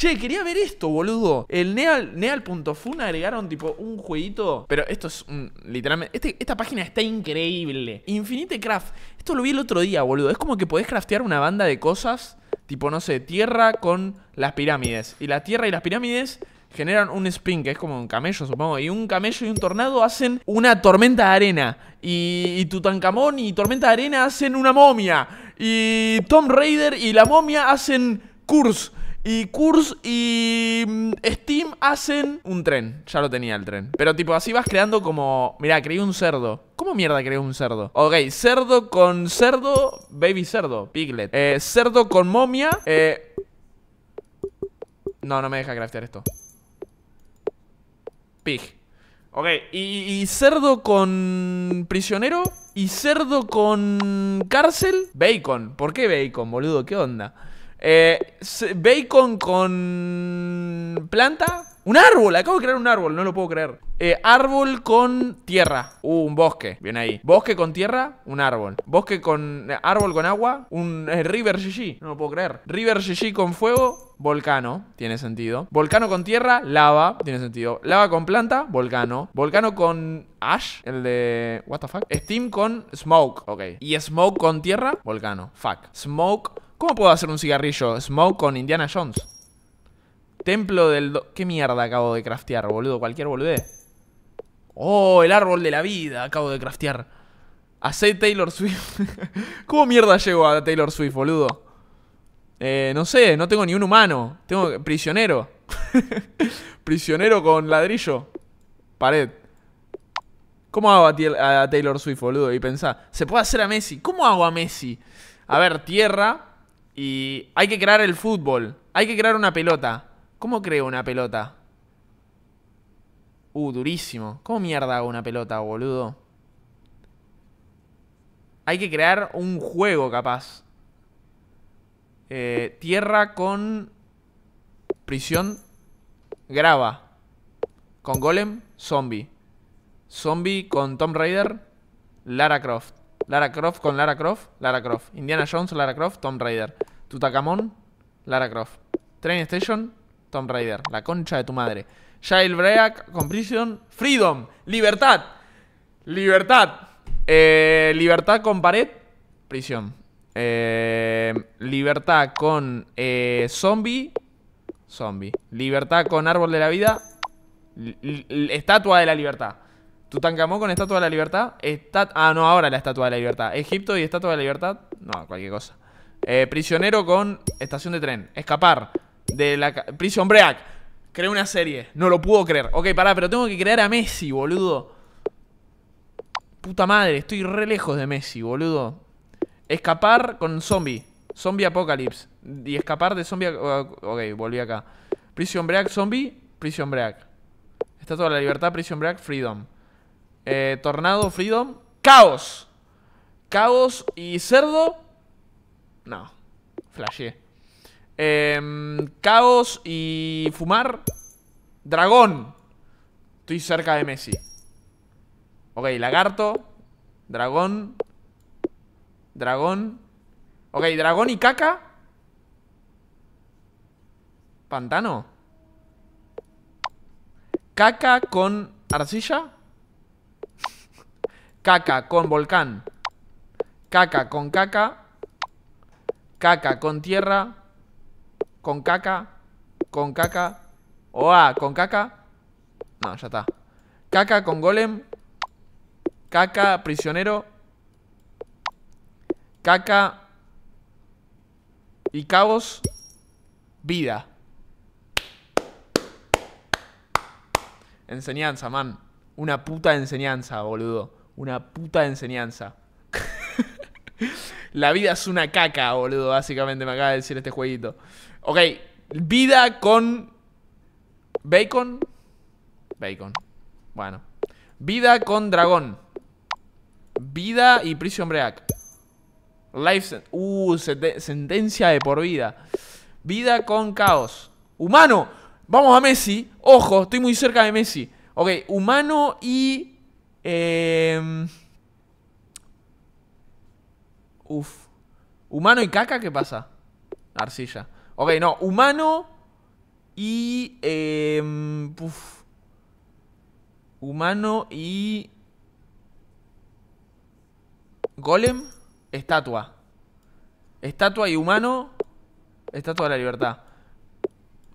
Che, quería ver esto, boludo. El Neal, Neal.fun agregaron tipo un jueguito. Pero esto es. Literalmente. este- esta página está increíble. Infinite Craft. Esto lo vi el otro día, boludo. Es como que podés craftear una banda de cosas. Tipo, no sé, tierra con las pirámides. Y la tierra y las pirámides generan un spin, que es como un camello, supongo. Y un camello y un tornado hacen una tormenta de arena. Y, y Tutankamón y tormenta de arena hacen una momia. Y Tom Raider y la momia hacen Curse. Y Curse y mm, Steam hacen un tren. Ya lo tenía el tren. Pero tipo, así vas creando como... Mirá, creé un cerdo. ¿Cómo mierda creé un cerdo? Ok, cerdo con cerdo, baby cerdo, piglet. Eh, cerdo con momia. Eh... No, no me deja craftear esto. Pig. Ok, y, y cerdo con prisionero y cerdo con cárcel. Bacon. ¿Por qué bacon, boludo? ¿Qué onda? Eh, bacon con planta. Un árbol, acabo de crear un árbol, no lo puedo creer. Eh, árbol con tierra. Uh, un bosque, bien ahí. Bosque con tierra, un árbol. Bosque con eh, árbol con agua, un eh, river GG. No lo puedo creer. River GG con fuego, volcano, tiene sentido. Volcano con tierra, lava, tiene sentido. Lava con planta, volcano. Volcano con ash, el de what the fuck. Steam con smoke, ok. Y smoke con tierra, volcano. Fuck. Smoke ¿Cómo puedo hacer un cigarrillo? Smoke con Indiana Jones. Templo del... do- ¿Qué mierda acabo de craftear, boludo? Cualquier boludez. Oh, el árbol de la vida acabo de craftear. Hacé Taylor Swift. ¿Cómo mierda llego a Taylor Swift, boludo? Eh, no sé, no tengo ni un humano. Tengo prisionero. prisionero con ladrillo. Pared. ¿Cómo hago a, a Taylor Swift, boludo? Y pensá, se puede hacer a Messi. ¿Cómo hago a Messi? A ver, tierra. Y hay que crear el fútbol. Hay que crear una pelota. ¿Cómo creo una pelota? Uh, durísimo. ¿Cómo mierda hago una pelota, boludo? Hay que crear un juego, capaz. Eh, tierra con prisión. Grava. Con golem, zombie. Zombie con Tomb Raider. Lara Croft. Lara Croft con Lara Croft. Lara Croft. Indiana Jones, Lara Croft, Tomb Raider. Tutakamón, Lara Croft. Train Station, Tomb Raider. La concha de tu madre. Jailbreak con Prison. Freedom. Libertad. Libertad. Eh, libertad con pared. Prisión. Eh, libertad con eh, zombie. Zombie. Libertad con árbol de la vida. Estatua de la libertad. Tutankamón con estatua de la libertad. Estat ah, no, ahora la estatua de la libertad. Egipto y estatua de la libertad. No, cualquier cosa. Eh, prisionero con estación de tren. Escapar. De la Prison Break. Creé una serie. No lo puedo creer. Ok, pará, pero tengo que crear a Messi, boludo. Puta madre, estoy re lejos de Messi, boludo. Escapar con zombie. Zombie Apocalypse. Y escapar de zombie. Ok, volví acá. Prison Break, zombie. Prison Break. Estatua de la libertad, Prison Break, Freedom. Eh, tornado, Freedom. Caos. Caos y cerdo. No. Flashé. Em, caos y fumar. Dragón. Estoy cerca de Messi. Ok, lagarto. Dragón. Dragón. Ok, dragón y caca. Pantano. Caca con arcilla. Caca con volcán. Caca con caca. Caca con tierra. Con caca. Con caca. Oa, con caca. No, ya está. Caca con golem. Caca prisionero. Caca. Y cabos. Vida. Enseñanza, man. Una puta enseñanza, boludo. Una puta enseñanza. La vida es una caca, boludo. Básicamente me acaba de decir este jueguito. Ok. Vida con. Bacon. Bacon. Bueno. Vida con dragón. Vida y prison break. Life. sen- Uh, sente- sentencia de por vida. Vida con caos. Humano. Vamos a Messi. Ojo, estoy muy cerca de Messi. Ok, humano y. Eh, uf. Humano y caca, ¿qué pasa? Arcilla. Ok, no. Humano Y... Eh. Humano y... Golem, estatua. Estatua y humano. Estatua de la libertad.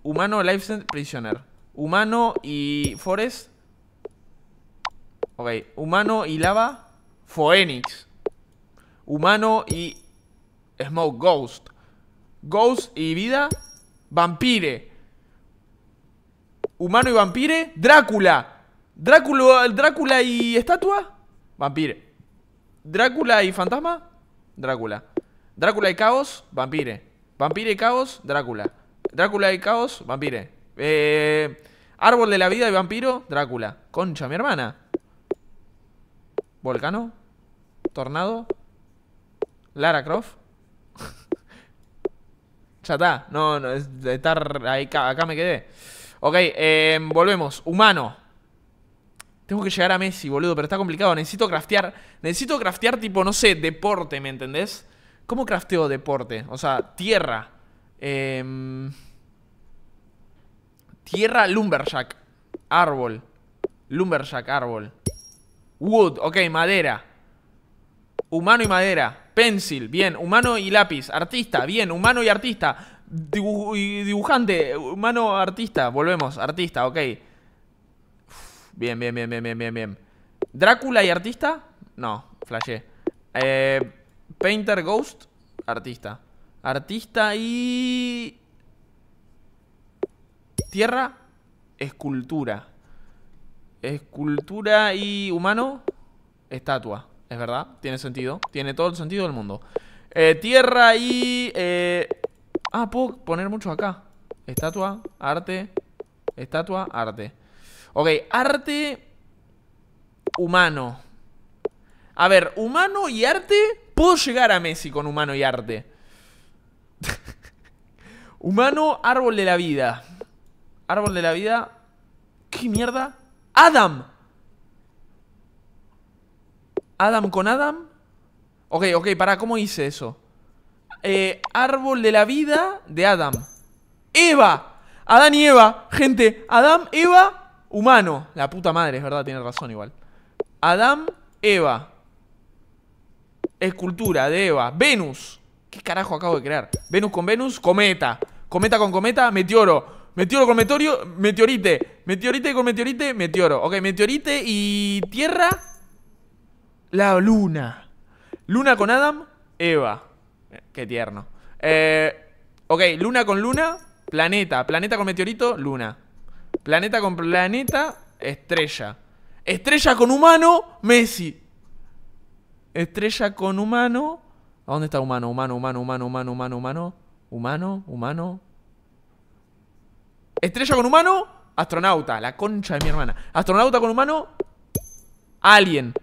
Humano, Life Prisoner. Humano y Forest. Ok. Humano y lava. Phoenix. Humano y Smoke Ghost. Ghost y vida. Vampire. Humano y vampire. Drácula. Drácula, Drácula y estatua. Vampire. Drácula y fantasma. Drácula. Drácula y caos. Vampire. Vampire y caos. Drácula. Drácula y caos. Vampire. Eh, árbol de la vida y vampiro. Drácula. Concha, mi hermana. Volcano. Tornado. Lara Croft. ya está. No, no, es estar ahí, acá me quedé. Ok, eh, volvemos. Humano. Tengo que llegar a Messi, boludo, pero está complicado. Necesito craftear. Necesito craftear tipo, no sé, deporte, ¿me entendés? ¿Cómo crafteo deporte? O sea, tierra. Eh, tierra, lumberjack. Árbol. Lumberjack, árbol. Wood, ok, madera. Humano y madera. Pencil, bien. Humano y lápiz. Artista, bien. Humano y artista. dibujante, humano, artista. Volvemos, artista, ok. Bien, bien, bien, bien, bien, bien, bien. Drácula y artista. No, flashé. Eh, Painter Ghost, artista. Artista y... Tierra, escultura. Escultura y humano, estatua. Es verdad, tiene sentido. Tiene todo el sentido del mundo. Eh, tierra y... Eh... Ah, puedo poner mucho acá. Estatua, arte, estatua, arte. Ok, arte humano. A ver, humano y arte. Puedo llegar a Messi con humano y arte. humano, árbol de la vida. Árbol de la vida. ¿Qué mierda? Adam. Adam con Adam. Ok, ok, para, ¿cómo hice eso? Eh, árbol de la vida de Adam. Eva. Adán y Eva. Gente, Adam, Eva, Humano. La puta madre, es verdad, tiene razón igual. Adam, Eva. Escultura de Eva. Venus. ¿Qué carajo acabo de crear? Venus con Venus, cometa. Cometa con cometa, meteoro. Meteoro con meteoro, meteorite. Meteorite con meteorite, meteoro. Ok, meteorite y tierra. La luna. Luna con Adam, Eva. Qué tierno. Eh, ok, luna con luna, planeta. Planeta con meteorito, luna. Planeta con planeta, estrella. Estrella con humano, Messi. Estrella con humano. ¿A dónde está humano? Humano, humano, humano, humano, humano, humano. Humano, humano. Estrella con humano, astronauta. La concha de mi hermana. Astronauta con humano, alien.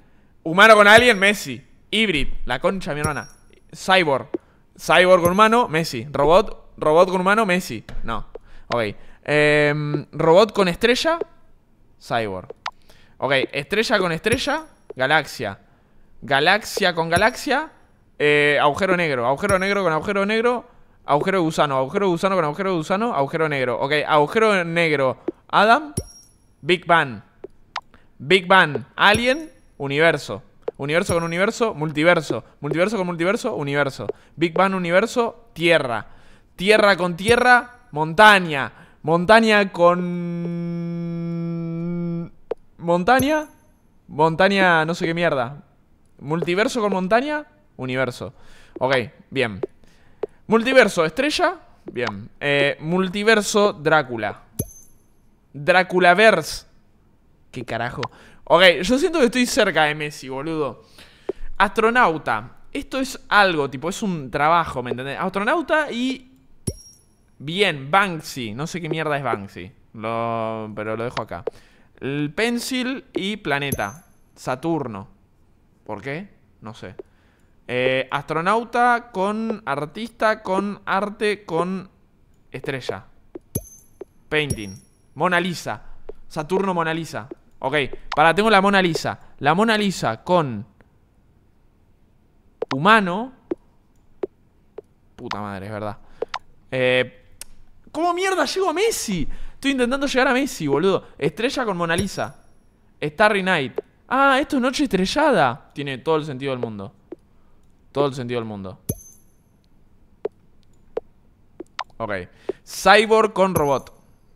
Humano con alien, Messi. Hybrid, la concha de mi hermana. Cyborg. Cyborg con humano, Messi. Robot, robot con humano, Messi. No. Ok. Em, robot con estrella, Cyborg. Ok, estrella con estrella, galaxia. Galaxia con galaxia, eh, agujero negro. Agujero negro con agujero negro, agujero de gusano. Agujero de gusano con agujero de gusano, agujero negro. Ok, agujero negro, Adam, Big Bang. Big Bang, Alien, universo. Universo con universo, multiverso. Multiverso con multiverso, universo. Big Bang, universo, tierra. Tierra con tierra, montaña. Montaña con... Montaña. Montaña, no sé qué mierda. Multiverso con montaña. Universo. Ok, bien. Multiverso, estrella. Bien. Eh, multiverso, Drácula. Dráculaverse. ¿Qué carajo? Ok, yo siento que estoy cerca de Messi, boludo. Astronauta. Esto es algo, tipo, es un trabajo, ¿me entendés? Astronauta y Bien, Banksy. No sé qué mierda es Banksy. pero lo dejo acá. El Pencil y Planeta. Saturno. ¿Por qué? No sé. Eh, astronauta con artista, con arte, con estrella. Painting. Mona Lisa. Saturno Mona Lisa. Ok, para, tengo la Mona Lisa. La Mona Lisa con humano. Puta madre, es verdad. Eh, ¿Cómo mierda llego a Messi? Estoy intentando llegar a Messi, boludo. Estrella con Mona Lisa. Starry Night. Ah, esto es Noche Estrellada. Tiene todo el sentido del mundo. Todo el sentido del mundo. Ok. Cyborg con robot.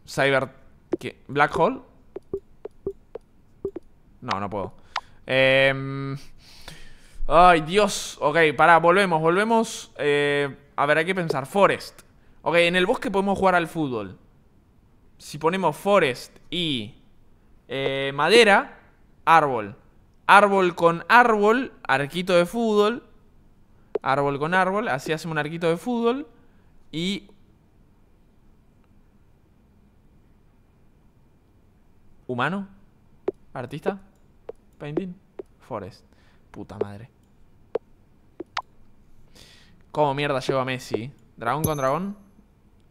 Cyber... ¿Qué? ¿Black Hole? No, no puedo. Eh... Ay, Dios. Ok, pará, volvemos, volvemos. Eh, a ver, hay que pensar. Forest. Ok, en el bosque podemos jugar al fútbol. Si ponemos forest y eh, madera, árbol. Árbol con árbol, arquito de fútbol. Árbol con árbol, así hacemos un arquito de fútbol. Y... ¿Humano? ¿Artista? Painting? Forest. Puta madre. ¿Cómo mierda lleva Messi? ¿Dragón con dragón?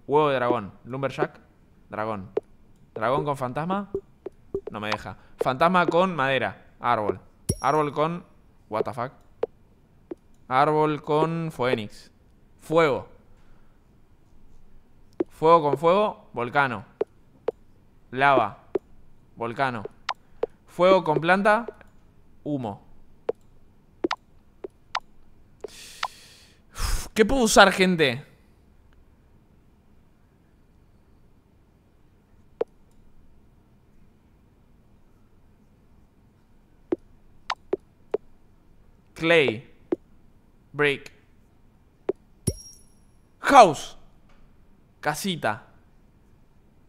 Huevo de dragón. Lumberjack. Dragón. Dragón con fantasma. No me deja. Fantasma con madera. Árbol. Árbol con... What the fuck. Árbol con Phoenix. Fuego. Fuego con fuego. Volcano. Lava. Volcano. Fuego con planta. Humo. ¿Qué puedo usar, gente? Clay. Break. House. Casita.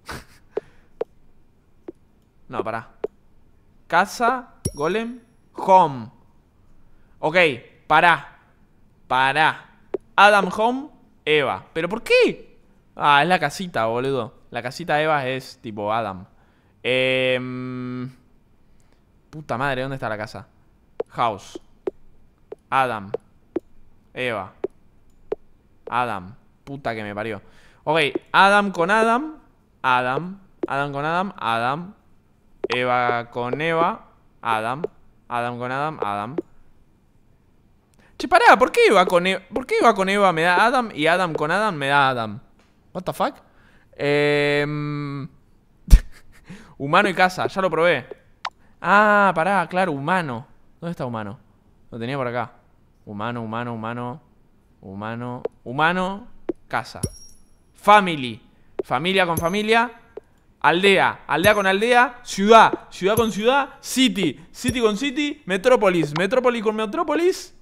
no, pará. Casa. Golem. Home. Ok, pará. Pará. Adam Home, Eva. ¿Pero por qué? Ah, es la casita, boludo. La casita Eva es tipo Adam. Eh, puta madre, ¿dónde está la casa? House. Adam. Eva. Adam. Puta que me parió. Ok, Adam con Adam. Adam. Adam con Adam. Adam. Eva con Eva. Adam. Adam con Adam. Adam. Che, pará, ¿por qué Eva con Eva? ¿Por qué Eva con Eva me da Adam y Adam con Adam me da Adam? What the fuck? Eh... humano y casa, ya lo probé. Ah, pará, claro, humano. ¿Dónde está humano? Lo tenía por acá. Humano, humano, humano. Humano, humano, casa. Family. Familia con familia. Aldea, aldea con aldea, ciudad, ciudad con ciudad, city, city con city, metrópolis, metrópolis con metrópolis,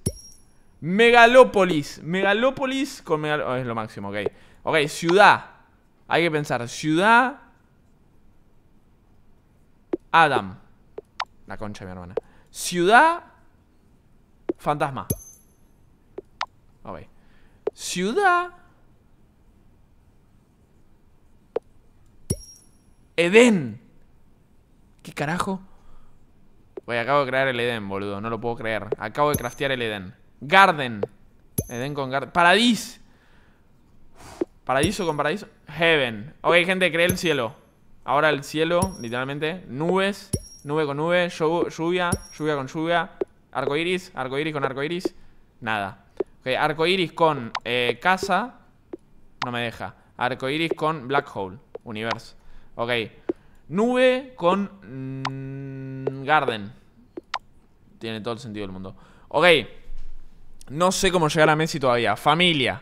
Megalópolis. Megalópolis con megalópolis. Oh, es lo máximo, ok. Ok, ciudad. Hay que pensar. Ciudad. Adam. La concha de mi hermana. Ciudad. Fantasma. Ok. Ciudad. Edén. ¿Qué carajo? Oye, acabo de crear el Edén, boludo. No lo puedo creer. Acabo de craftear el Edén. Garden. Eden con Garden. Paradis. Paradiso con paraíso. Heaven. Ok, gente, creé el cielo. Ahora el cielo, literalmente. Nubes. Nube con nube. Lluvia. Lluvia con lluvia. Arco iris. Arco iris con arco iris. Nada. Ok, arco iris con eh, casa. No me deja. Arco iris con black hole. Universo. Ok. Nube con mm, garden. Tiene todo el sentido del mundo. Ok. No sé cómo llegar a Messi todavía. Familia.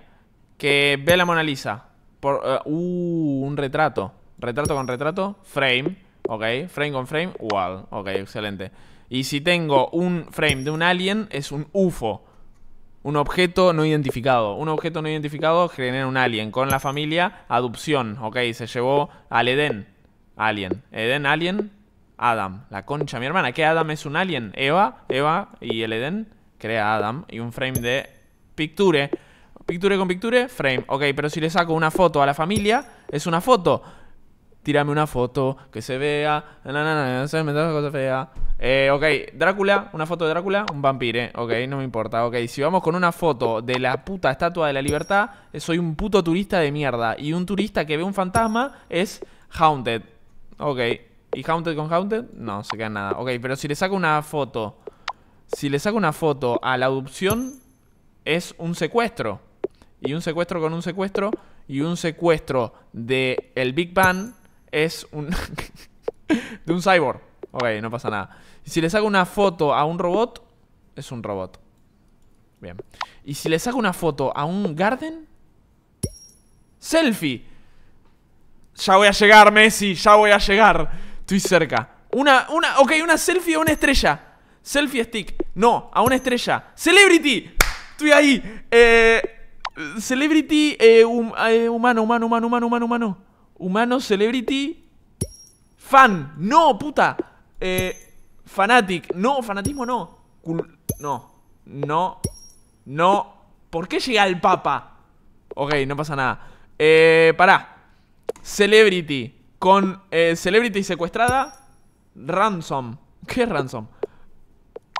Que ve la Mona Lisa. Por, uh, uh, un retrato. Retrato con retrato. Frame. Ok. Frame con frame. Wall. Ok, excelente. Y si tengo un frame de un alien, es un UFO. Un objeto no identificado. Un objeto no identificado genera un alien. Con la familia, adopción. Ok, se llevó al Edén. Alien. Edén, alien. Adam. La concha, mi hermana. ¿Qué Adam es un alien? Eva. Eva y el Edén crea Adam y un frame de picture. Picture con picture, frame. Ok, pero si le saco una foto a la familia, es una foto. Tírame una foto que se vea. No, se me cosa fea. Eh, ok, Drácula, una foto de Drácula, un vampire. Ok, no me importa. Ok, si vamos con una foto de la puta estatua de la libertad, soy un puto turista de mierda. Y un turista que ve un fantasma es Haunted. Ok, ¿y Haunted con Haunted? No, se queda nada. Ok, pero si le saco una foto si le saco una foto a la adopción, es un secuestro. Y un secuestro con un secuestro y un secuestro de el Big Bang es un... de un cyborg. Ok, no pasa nada. Si le saco una foto a un robot, es un robot. Bien. Y si le saco una foto a un garden... Selfie. Ya voy a llegar, Messi, ya voy a llegar. Estoy cerca. Una, una, ok, una selfie a una estrella. Selfie stick. No, a una estrella. Celebrity. Estoy ahí. Eh, celebrity eh, humano, humano, humano, humano, humano, humano. Humano, celebrity. Fan. No, puta. Eh, fanatic. No, fanatismo no. no. No. No. ¿Por qué llega el papa? Ok, no pasa nada. Eh, pará. Celebrity. Con eh, Celebrity secuestrada. Ransom. ¿Qué es Ransom?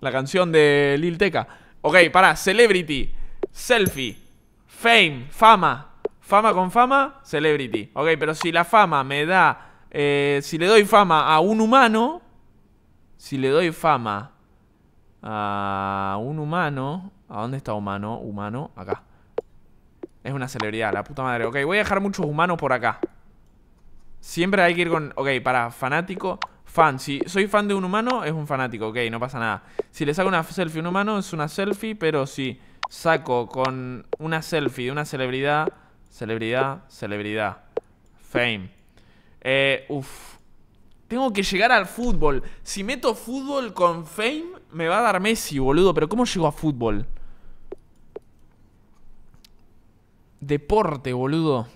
La canción de Lil Teca. Ok, pará. Celebrity. Selfie. Fame. Fama. Fama con fama. Celebrity. Ok, pero si la fama me da... Eh, si le doy fama a un humano... Si le doy fama a un humano... ¿A dónde está humano? Humano. Acá. Es una celebridad, la puta madre. Ok, voy a dejar muchos humanos por acá. Siempre hay que ir con... Ok, para fanático, fan. Si soy fan de un humano, es un fanático. Ok, no pasa nada. Si le saco una selfie a un humano, es una selfie. Pero si saco con una selfie de una celebridad... Celebridad, celebridad. Fame. Eh, uf. Tengo que llegar al fútbol. Si meto fútbol con fame, me va a dar Messi, boludo. Pero ¿cómo llego a fútbol? Deporte, boludo.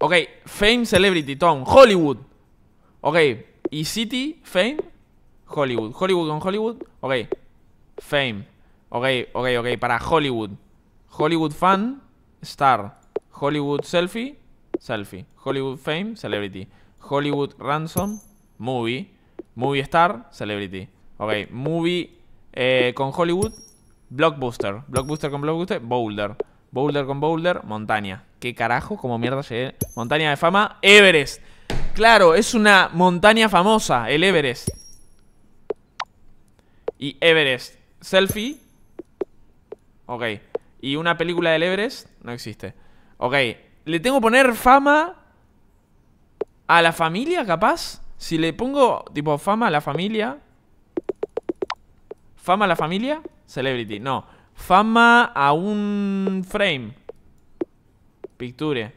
Ok, Fame, Celebrity, Tom. Hollywood. Ok, y City, Fame, Hollywood. Hollywood con Hollywood. Ok, Fame. Ok, ok, ok, para Hollywood. Hollywood Fan, Star. Hollywood Selfie, Selfie. Hollywood Fame, Celebrity. Hollywood Ransom, Movie. Movie Star, Celebrity. Ok, Movie eh, con Hollywood, Blockbuster. Blockbuster con Blockbuster, Boulder. Boulder con Boulder, montaña. ¿Qué carajo? Como mierda llegué? Montaña de fama, Everest. Claro, es una montaña famosa, el Everest. Y Everest. Selfie. Ok. Y una película del Everest no existe. Ok. ¿Le tengo que poner fama a la familia, capaz? Si le pongo, tipo, fama a la familia. Fama a la familia. Celebrity. No. Fama a un frame. Picture.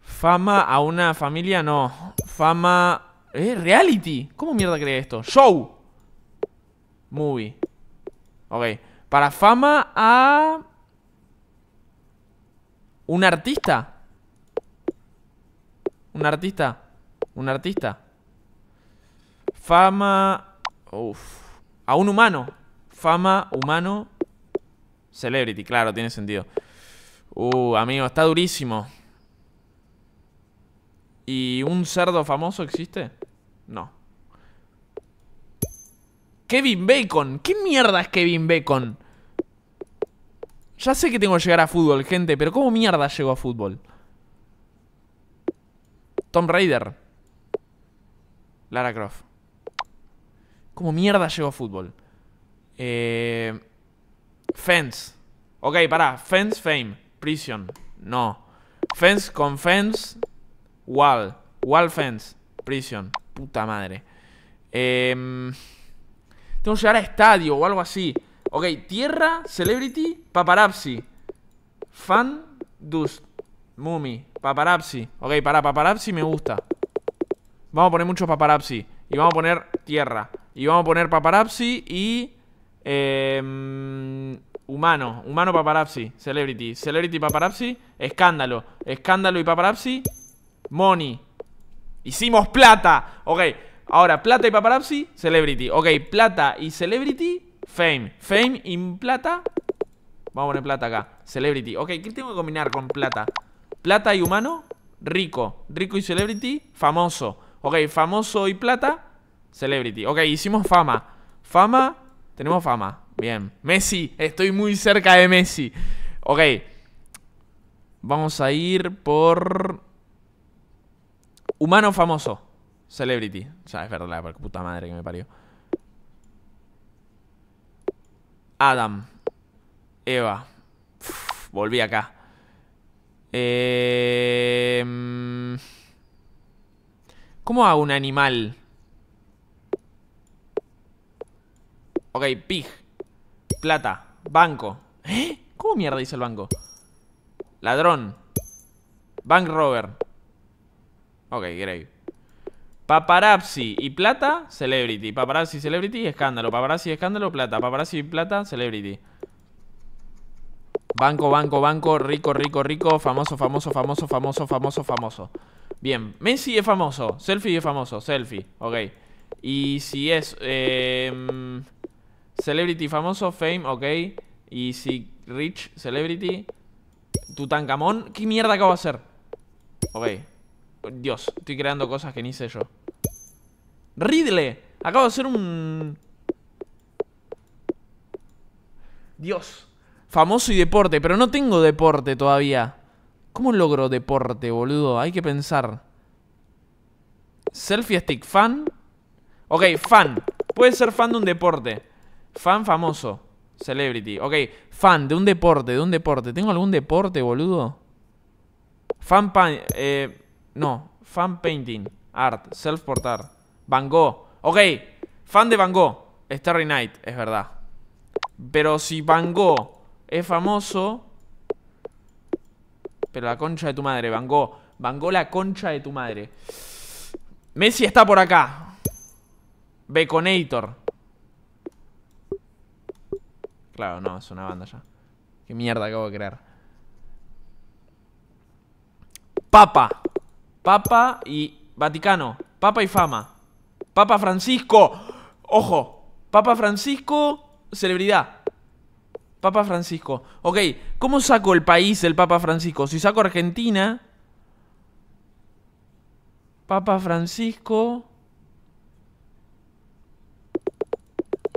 Fama a una familia, no. Fama... ¿Eh? ¿Reality? ¿Cómo mierda crea esto? Show. Movie. Ok. Para fama a... ¿Un artista? ¿Un artista? ¿Un artista? Fama... Uf. A un humano. Fama, humano, celebrity. Claro, tiene sentido. Uh, amigo, está durísimo. ¿Y un cerdo famoso existe? No. Kevin Bacon. ¿Qué mierda es Kevin Bacon? Ya sé que tengo que llegar a fútbol, gente, pero ¿cómo mierda llego a fútbol? Tom Raider. Lara Croft. ¿Cómo mierda llego a fútbol? Eh, fence. Ok, pará. Fence, fame. Prison. No. Fence con fence. Wall. Wall fence. Prison. Puta madre. Eh, tengo que llegar a estadio o algo así. Ok, tierra, celebrity, paparazzi. Fan, dust. Mumi, paparazzi. Ok, para paparazzi me gusta. Vamos a poner mucho paparazzi. Y vamos a poner tierra. Y vamos a poner paparazzi y... Eh, humano, humano paparazzi, celebrity, celebrity paparazzi, escándalo, escándalo y paparazzi, money. Hicimos plata. Ok, ahora plata y paparazzi, celebrity. Ok, plata y celebrity, fame. Fame y plata. Vamos a poner plata acá. Celebrity. Ok, ¿qué tengo que combinar con plata? Plata y humano, rico. Rico y celebrity, famoso. Ok, famoso y plata, celebrity. Ok, hicimos fama. Fama, tenemos fama. Bien. Messi. Estoy muy cerca de Messi. Ok. Vamos a ir por... Humano famoso. Celebrity. O sea, es verdad, puta madre que me parió. Adam. Eva. volví acá. Eh, mm, ¿Cómo hago un animal? Ok, pig. Plata. Banco. ¿Eh? ¿Cómo mierda dice el banco? Ladrón. Bank robber. Ok, great. Paparazzi y plata, celebrity. Paparazzi, celebrity, escándalo. Paparazzi, escándalo, plata. Paparazzi, plata, celebrity. Banco, banco, banco, rico, rico, rico, famoso, famoso, famoso, famoso, famoso, famoso. Bien, Messi es famoso, selfie es famoso, selfie, ok. Y si es eh, celebrity famoso, fame, ok. Y si rich, celebrity, Tutankamón, ¿qué mierda acabo de hacer? Ok. Dios, estoy creando cosas que ni sé yo. Ridley, acabo de hacer un... Dios. Famoso y deporte, pero no tengo deporte todavía. ¿Cómo logro deporte, boludo? Hay que pensar. Selfie stick, fan. Ok, fan. Puede ser fan de un deporte. Fan famoso. Celebrity. Ok, fan de un deporte, de un deporte. ¿Tengo algún deporte, boludo? Fan pan... Eh, no, fan painting. Art. Self-portar. Van Gogh. Ok, fan de Van Gogh. Starry Night, es verdad. Pero si Van Gogh es famoso. Pero la concha de tu madre, Vangó. Vangó la concha de tu madre. Messi está por acá. Beconator. Claro, no, es una banda ya. Qué mierda acabo de crear. Papa. Papa y Vaticano. Papa y fama. Papa Francisco. Ojo. Papa Francisco, celebridad. Papa Francisco. Ok, ¿cómo saco el país del Papa Francisco? Si saco Argentina. Papa Francisco.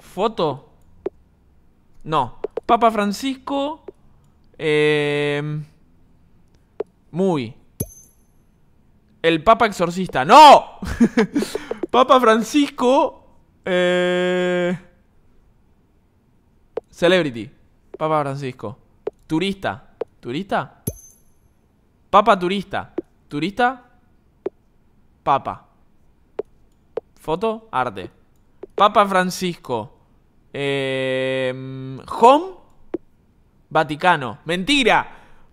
Foto. No. Papa Francisco. Eh, muy. El Papa Exorcista. ¡No! Papa Francisco. Eh, celebrity. Papa Francisco. Turista. ¿Turista? Papa turista. ¿Turista? Papa. Foto, arte. Papa Francisco. Eh, home. Vaticano. Mentira.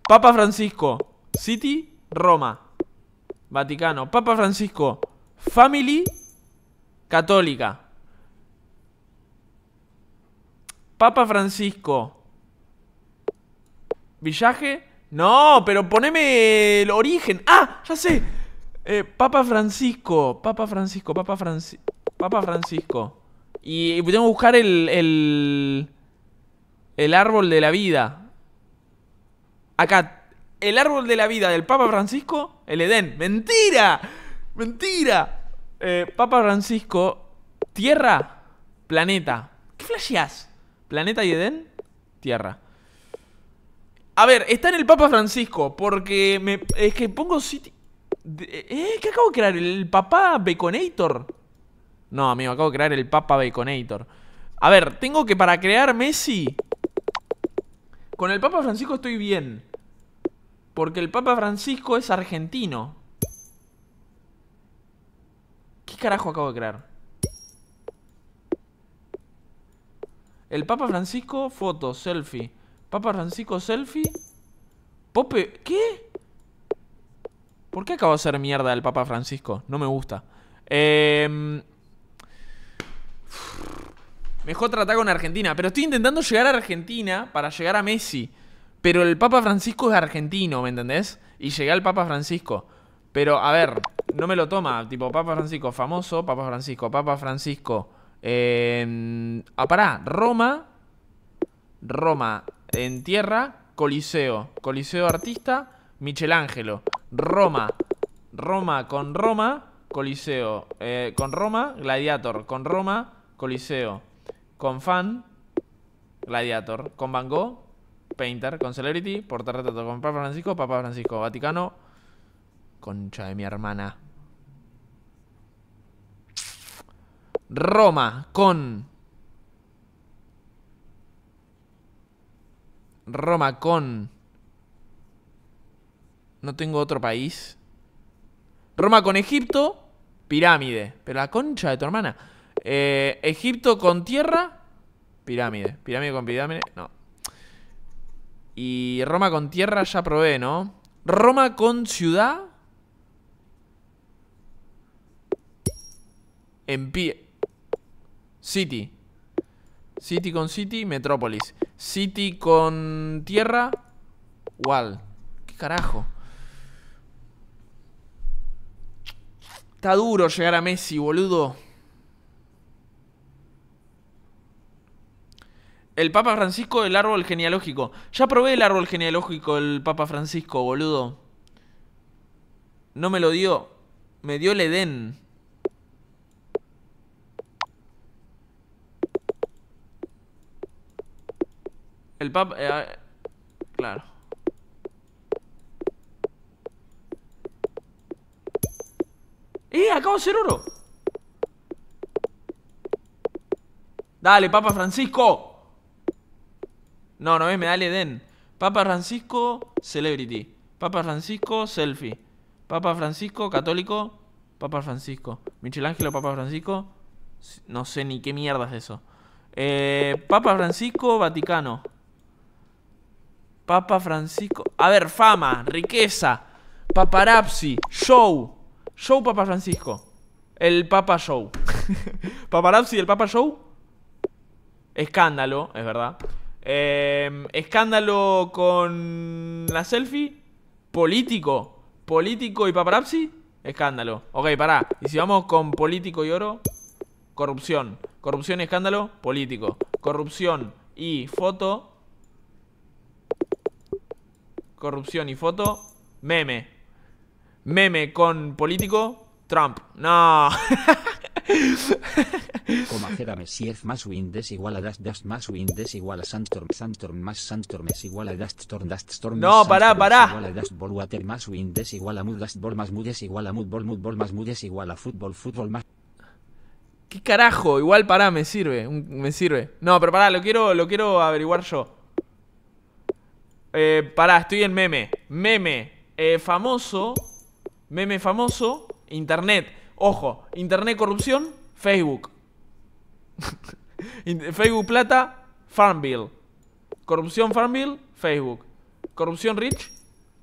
Papa Francisco. City, Roma. Vaticano. Papa Francisco. Family. Católica. Papa Francisco. ¿Villaje? No, pero poneme el origen. ¡Ah! Ya sé. Eh, Papa Francisco. Papa Francisco. Papa Francisco. Papa Francisco. Y tengo que buscar el, el. El árbol de la vida. Acá. El árbol de la vida del Papa Francisco. El Edén. ¡Mentira! ¡Mentira! Eh, Papa Francisco. Tierra. Planeta. ¿Qué flasheás? ¿Planeta y Edén? Tierra. A ver, está en el Papa Francisco, porque me, es que pongo City... ¿Eh? ¿Qué acabo de crear? ¿El Papa Baconator? No, amigo, acabo de crear el Papa Baconator. A ver, tengo que para crear Messi... Con el Papa Francisco estoy bien. Porque el Papa Francisco es argentino. ¿Qué carajo acabo de crear? El Papa Francisco, foto, selfie. Papa Francisco selfie. Pope. ¿Qué? ¿Por qué acabo de hacer mierda el Papa Francisco? No me gusta. Eh... Mejor tratar con Argentina. Pero estoy intentando llegar a Argentina para llegar a Messi. Pero el Papa Francisco es argentino, ¿me entendés? Y llegué al Papa Francisco. Pero, a ver, no me lo toma. Tipo, Papa Francisco famoso, Papa Francisco, Papa Francisco. Eh... Ah, pará, Roma. Roma en tierra, Coliseo. Coliseo artista, Michelangelo. Roma. Roma con Roma, Coliseo. Eh, con Roma, Gladiator. Con Roma, Coliseo. Con fan, Gladiator. Con Van Gogh, Painter. Con Celebrity, portarretrato. Con Papa Francisco, Papa Francisco. Vaticano, concha de mi hermana. Roma con Roma con No tengo otro país. Roma con Egipto, pirámide. Pero la concha de tu hermana. Eh, Egipto con tierra, pirámide. Pirámide con pirámide, no. Y Roma con tierra ya probé, ¿no? Roma con ciudad. En pie. City. City con city, metrópolis. City con tierra, wall. ¿Qué carajo? Está duro llegar a Messi, boludo. El Papa Francisco, el árbol genealógico. Ya probé el árbol genealógico el Papa Francisco, boludo. No me lo dio. Me dio el Edén. El Papa... Eh, claro. ¡Eh! Acabo de ser oro. Dale, Papa Francisco. No, no ves, me da den. Papa Francisco, celebrity. Papa Francisco, selfie. Papa Francisco, católico. Papa Francisco. Michelangelo, Papa Francisco. No sé ni qué mierda es eso. Eh, Papa Francisco, Vaticano. Papa Francisco. A ver, fama, riqueza. Paparazzi, show. Show Papa Francisco. El Papa Show. Paparazzi, el Papa Show. Escándalo, es verdad. Em, escándalo con la selfie. Político. Político y paparazzi. Escándalo. Ok, pará. Y si vamos con político y oro. Corrupción. Corrupción y escándalo. Político. Corrupción y foto. Corrupción y foto. Meme. Meme con político. Trump. No. Como a Messief más Windes igual a Dust Dust más Windes igual a Sandstorm Sandstorm más Sandstorm es igual a Dust Storm Dust Storm No, pará, pará. Igual a Dust Ball Water más Windes igual a Mood Dust Ball más Moodes igual a Mood Ball Mood Ball más Moodes igual a Fútbol Fútbol más ¿Qué carajo? Igual pará, me sirve, me sirve. No, pero pará, lo quiero, lo quiero averiguar yo. Eh, pará, estoy en meme. Meme eh, famoso. Meme famoso. Internet. Ojo, Internet corrupción, Facebook. Facebook plata, Farmville. Corrupción Farmville, Facebook. Corrupción Rich,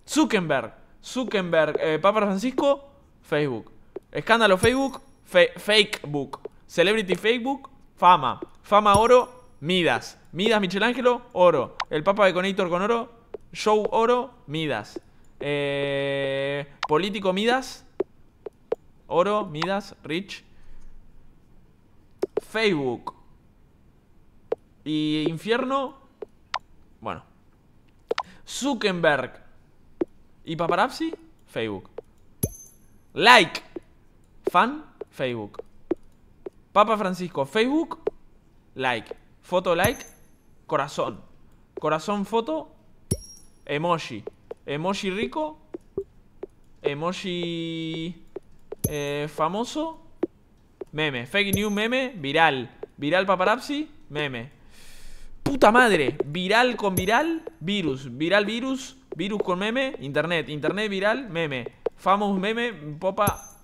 Zuckerberg. Zuckerberg, eh, Papa Francisco, Facebook. Escándalo Facebook, Facebook. Celebrity Facebook, fama. Fama oro, Midas. Midas Michelangelo, oro. El Papa de Connector con oro, Show oro, Midas. Eh, político Midas, Oro, Midas, Rich. Facebook. Y Infierno. Bueno. Zuckerberg. Y Paparazzi. Facebook. Like. Fan. Facebook. Papa Francisco. Facebook. Like. Foto like. Corazón. Corazón foto. Emoji. Emoji rico. Emoji eh, famoso, meme. Fake news, meme, viral. Viral paparazzi, meme. Puta madre, viral con viral, virus. Viral virus, virus con meme, internet. Internet viral, meme. Famous meme, popa.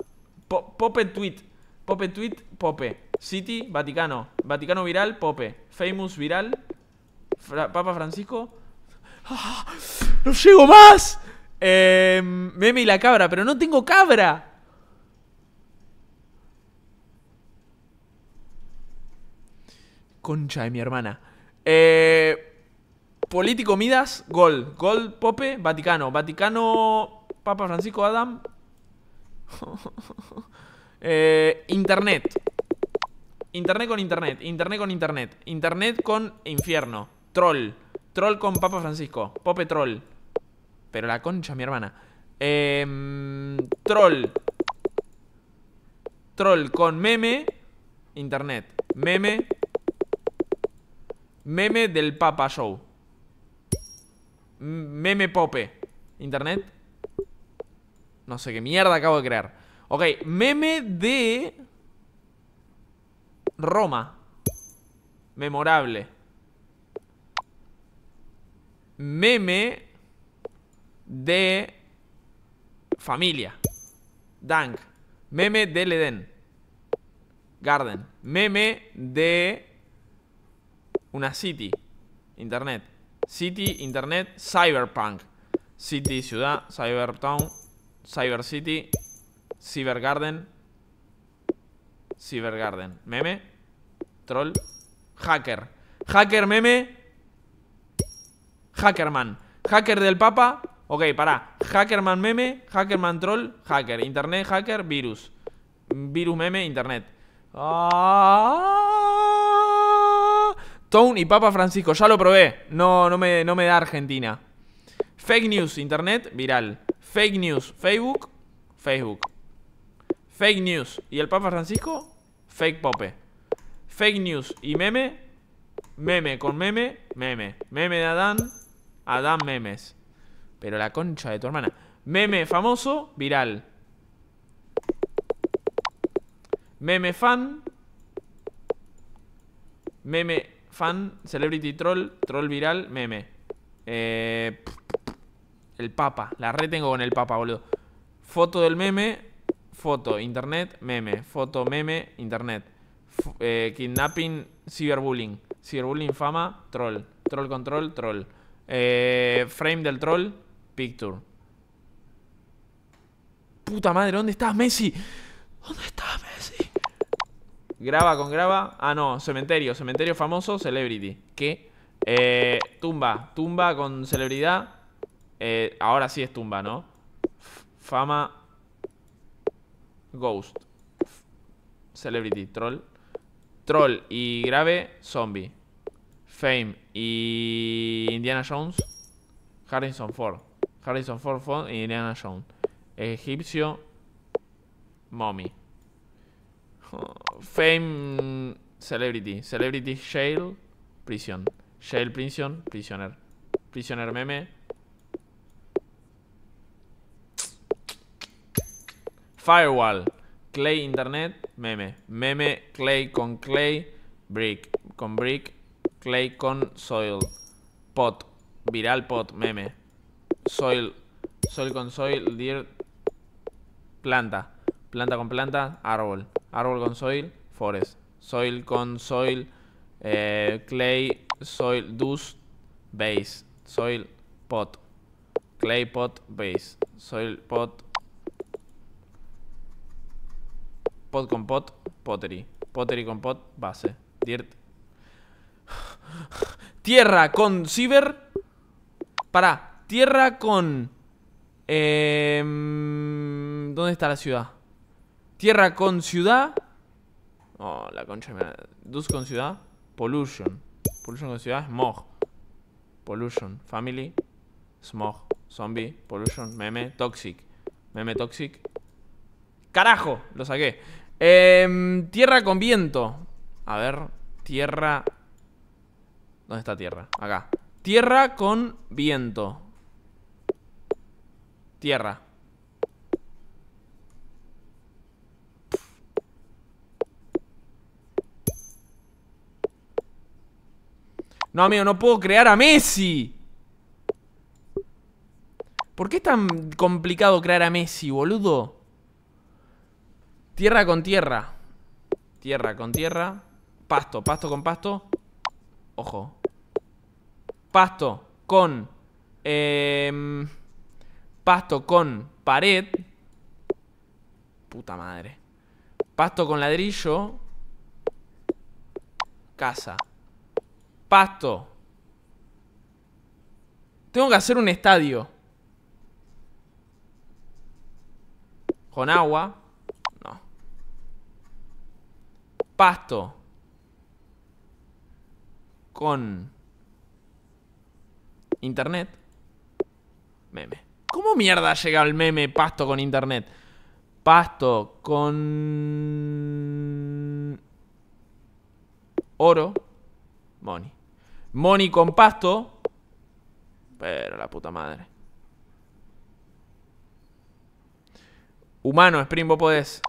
pope tweet. Pope tweet, pope. City, Vaticano. Vaticano viral, pope. Famous viral. Papa Francisco. ¡No llego más! Eh, meme y la cabra, pero no tengo cabra. Concha de mi hermana. Eh, político Midas, gol. Gol Pope, Vaticano. Vaticano, Papa Francisco Adam. Eh, internet. Internet con internet. Internet con internet. Internet con infierno. Troll. Troll con Papa Francisco. Pope Troll. Pero la concha, mi hermana. Em, troll. Troll con meme. Internet. Meme. Meme del Papa Show. Meme Pope. Internet. No sé qué mierda acabo de crear. Ok, meme de Roma. Memorable. Meme de Familia. Dank. Meme del Edén. Garden. Meme de una city. Internet. City, internet, cyberpunk. City, ciudad, cybertown, cyber city, cybergarden. Cybergarden. Meme. Troll. Hacker. Hacker meme. Hackerman. Hacker del Papa. Ok, pará. Hackerman meme. Hackerman troll. Hacker. Internet hacker. Virus. Virus meme. Internet. Ah. Tone y Papa Francisco. Ya lo probé. No, no me, no me da Argentina. Fake news. Internet. Viral. Fake news. Facebook. Facebook. Fake news. ¿Y el Papa Francisco? Fake pope. Fake news y meme. Meme con meme. Meme. Meme de Adán. Adán memes. Pero la concha de tu hermana. Meme famoso, viral. Meme fan. Meme fan. Celebrity troll. Troll viral. Meme. Eh, el papa. La retengo con el papa, boludo. Foto del meme. Foto. Internet. Meme. Foto. Meme. Internet. Eh, kidnapping. Cyberbullying. Cyberbullying fama. Troll. Troll control. Troll. Eh, frame del troll. Picture. Puta madre, ¿dónde estás, Messi? ¿Dónde estás, Messi? Graba con graba. Ah, no, cementerio. Cementerio famoso, celebrity. ¿Qué? Eh, tumba. Tumba con celebridad. Eh, ahora sí es tumba, ¿no? Fama. Ghost. Celebrity. Troll. Troll y grave. Zombie. Fame y Indiana Jones. Harrison Ford. Harrison Ford, Ford y Indiana Jones. Egipcio. Mommy. Fame. Celebrity. Celebrity Shale. Prison. Shale Prison. Prisoner. Prisoner meme. Firewall. Clay Internet. Meme. Meme. Clay con Clay. Brick. Con Brick. Clay con Soil. Pot. Viral pot. Meme. Soil. Soil con Soil. Dirt. Planta. Planta con planta. Árbol. Árbol con Soil. Forest. Soil con Soil. Eh, clay. Soil. Dust. Base. Soil. Pot. Clay pot. Base. Soil pot. Pot con pot. Pottery. Pottery con pot. Base. Dirt. Tierra con ciber. Para. Tierra con. Eh, ¿Dónde está la ciudad? Tierra con ciudad. Oh, la concha Dus con ciudad. Pollution. Pollution con ciudad. Smog. Pollution. Family. Smog. Zombie. Pollution. Meme. Toxic. Meme toxic. ¡Carajo! Lo saqué. Eh, tierra con viento. A ver. Tierra. ¿Dónde está tierra? Acá. Tierra con viento. Tierra. No, amigo, no puedo crear a Messi. ¿Por qué es tan complicado crear a Messi, boludo? Tierra con tierra. Tierra con tierra. Pasto, pasto con pasto. Ojo. Pasto con... Eh, pasto con pared. Puta madre. Pasto con ladrillo. Casa. Pasto. Tengo que hacer un estadio. Con agua. No. Pasto. Con internet. Meme. ¿Cómo mierda llega el meme pasto con internet? Pasto con oro. Money. Money con pasto. Pero la puta madre. Humano, Spring, vos podés.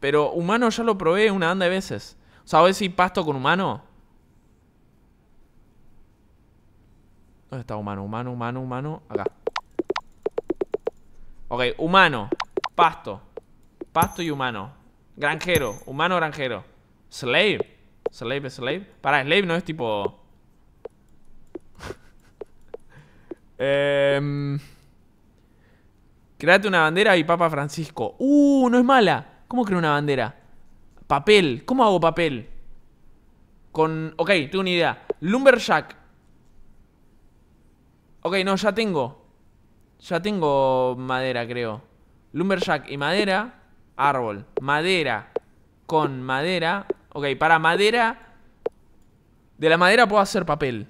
Pero humano ya lo probé una banda de veces. O sea, a ver si pasto con humano. ¿Dónde está humano? Humano, humano, humano. Acá. Ok, humano. Pasto. Pasto y humano. Granjero. Humano, granjero. Slave. Slave, slave. Para, slave no es tipo... eh... Créate una bandera y Papa Francisco. Uh, no es mala. ¿Cómo creo una bandera? Papel. ¿Cómo hago papel? Con... Ok, tengo una idea. Lumberjack. Ok, no, ya tengo. Ya tengo madera, creo. Lumberjack y madera. Árbol. Madera. Con madera. Ok, para madera. De la madera puedo hacer papel.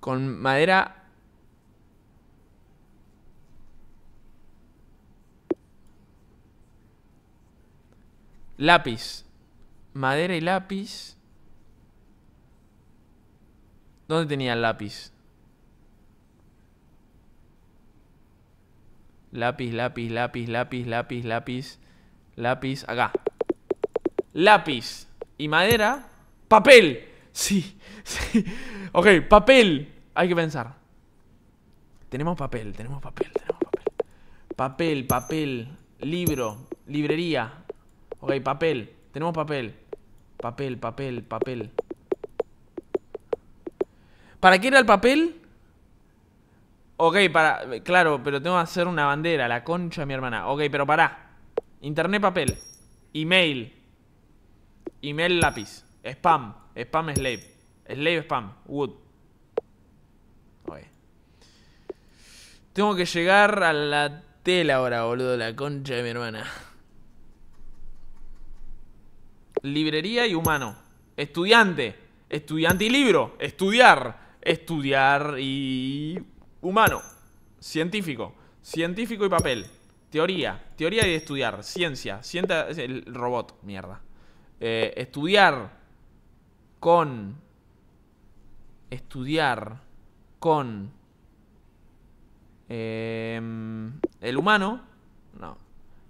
Con madera Lápiz. Madera y lápiz. ¿Dónde tenía el lápiz? Lápiz, lápiz, lápiz, lápiz, lápiz, lápiz. Lápiz, acá. Lápiz y madera. Papel. Sí, sí. Ok, papel. Hay que pensar. Tenemos papel, tenemos papel, tenemos papel. Papel, papel, libro, librería, Ok, papel. Tenemos papel. Papel, papel, papel. ¿Para qué era el papel? Ok, para... Claro, pero tengo que hacer una bandera. La concha de mi hermana. Ok, pero para. Internet, papel. Email. Email, lápiz. Spam. Spam, slave. Slave, spam. Wood. Ok. Tengo que llegar a la tela ahora, boludo. La concha de mi hermana. librería y humano. Estudiante, estudiante y libro. Estudiar, estudiar y humano. Científico, científico y papel. Teoría, teoría y estudiar. Ciencia, sienta el robot, mierda. Eh, estudiar con... Estudiar con... Em, el humano. No.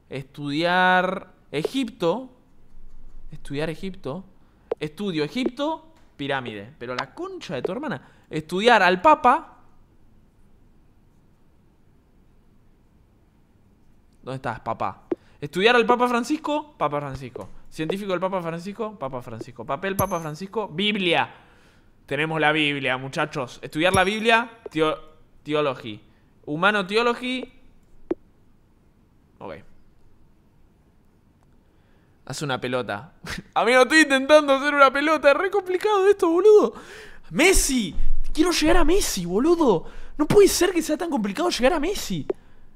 Estudiar Egipto Estudiar Egipto. Estudio Egipto, pirámide. Pero la concha de tu hermana. Estudiar al Papa. ¿Dónde estás, papá? Estudiar al Papa Francisco, Papa Francisco. Científico del Papa Francisco, Papa Francisco. Papel, Papa Francisco, Biblia. Tenemos la Biblia, muchachos. Estudiar la Biblia, teología. Humano teología. Ok. Haz una pelota. Amigo, estoy intentando hacer una pelota. Es re complicado esto, boludo. Messi. Quiero llegar a Messi, boludo. No puede ser que sea tan complicado llegar a Messi.